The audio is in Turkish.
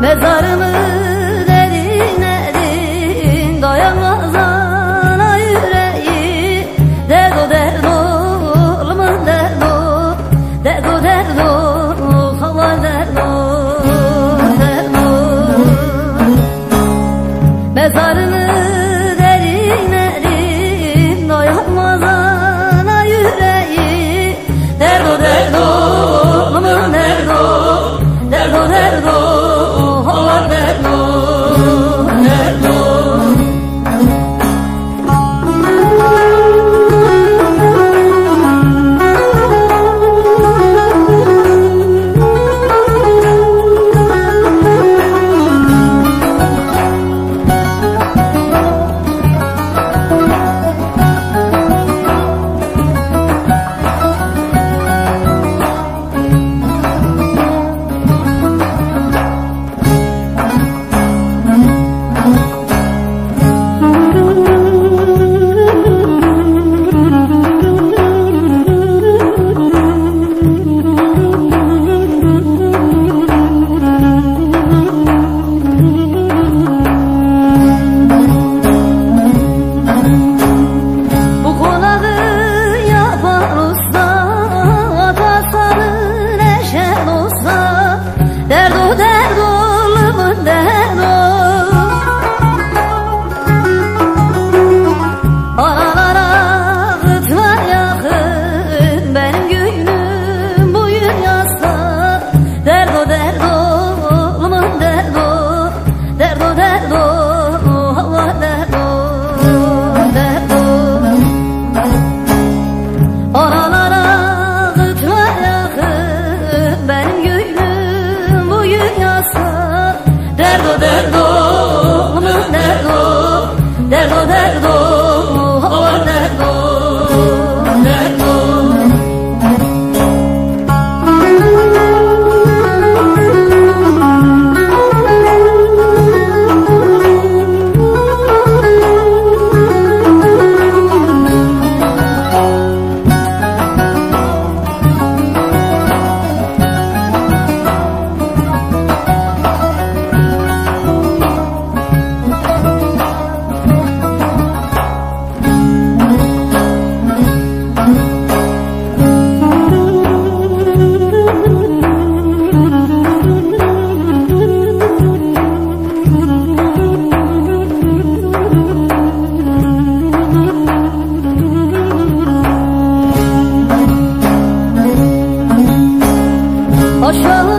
Mezarımı derin derin dayanmaz ana yüreği. Derdo derdo oğlumun derdo Derdo derdo hava derdo derdo Mezarımı recuerdo de 我说。